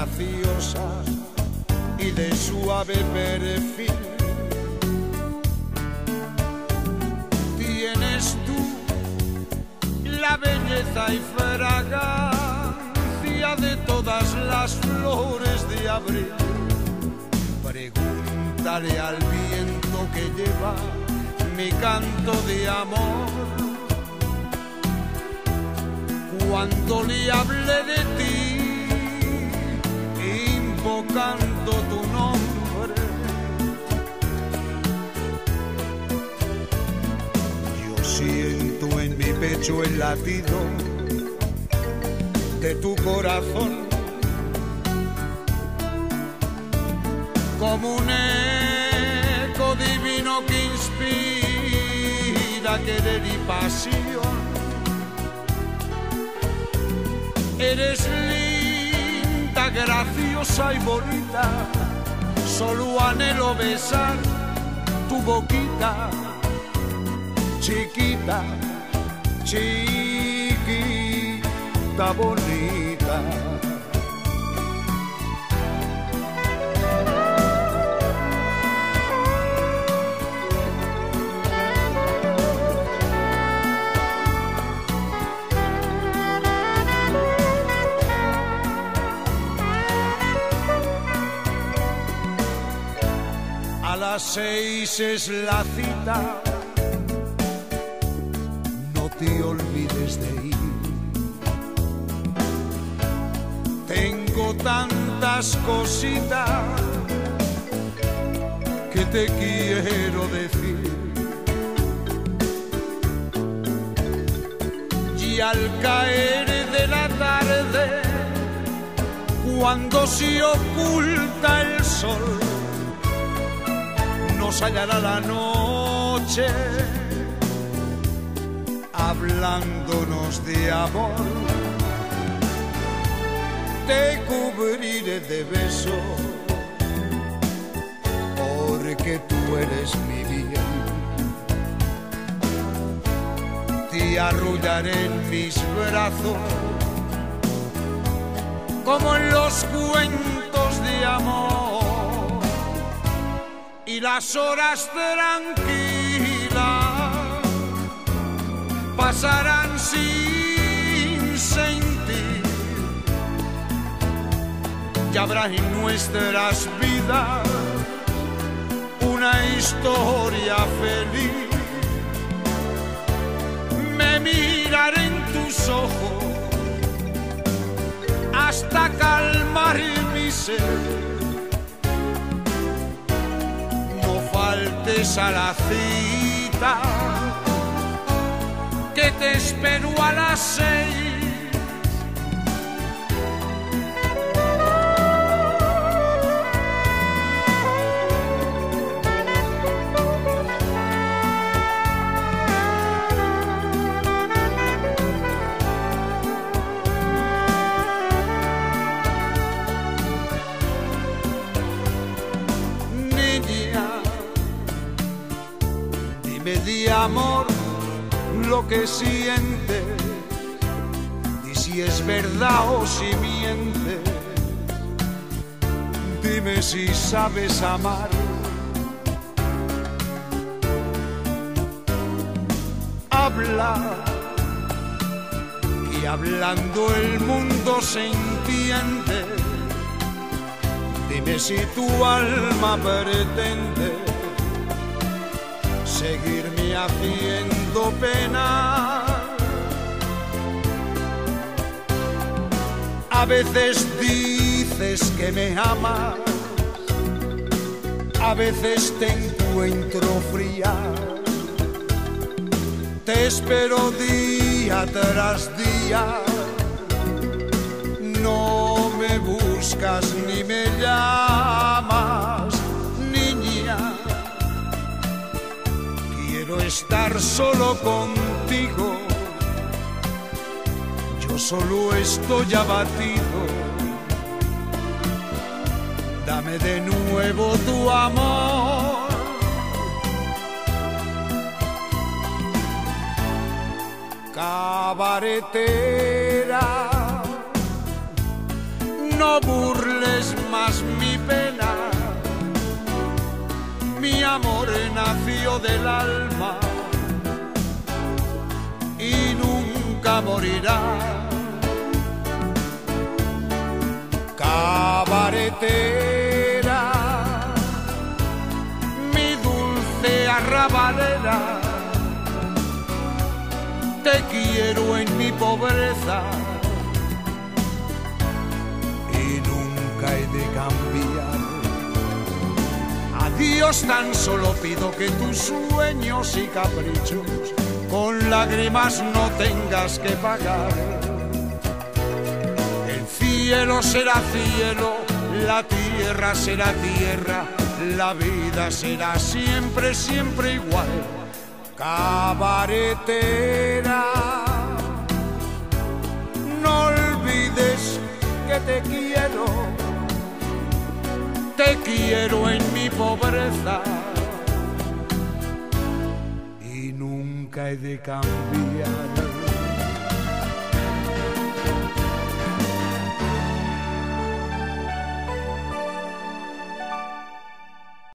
graciosa y de suave perfil. Tienes tú la belleza y fragancia de todas las flores de abril. Pregúntale al viento que lleva mi canto de amor. Cuando le hablé de ti, invocando tu nombre, yo siento en mi pecho el latido de tu corazón. Como un eco divino que inspira querer y pasión. Eres graciosa y bonita. Solo anhelo besar tu boquita, chiquita, chiquita, bonita. Las seis es la cita, no te olvides de ir. Tengo tantas cositas que te quiero decir. Y al caer de la tarde, cuando se oculta el sol, nos hallará la noche hablándonos de amor. Te cubriré de besos porque tú eres mi bien. Te arrullaré en mis brazos como en los cuentos de amor las horas tranquilas pasarán sin sentir. Y habrá en nuestras vidas una historia feliz. Me miraré en tus ojos hasta calmar mi ser. A la cita, que te espero a las seis. Dime de amor lo que sientes y si es verdad o si mientes. Dime si sabes amar. Habla y hablando el mundo se entiende. Dime si tu alma pretende seguirme haciendo pena. A veces dices que me amas, a veces te encuentro fría. Te espero día tras día, no me buscas ni estar solo contigo, yo solo estoy abatido. Dame de nuevo tu amor. Cabaretera no burles Mi amor nació del alma y nunca morirá. Cabaretera, mi dulce arrabalera, te quiero en mi pobreza Adiós, tan solo pido que tus sueños y caprichos con lágrimas no tengas que pagar. El cielo será cielo, la tierra será tierra, la vida será siempre, siempre igual. Cabaretera, no olvides que te quiero te quiero en mi pobreza y nunca he de cambiar.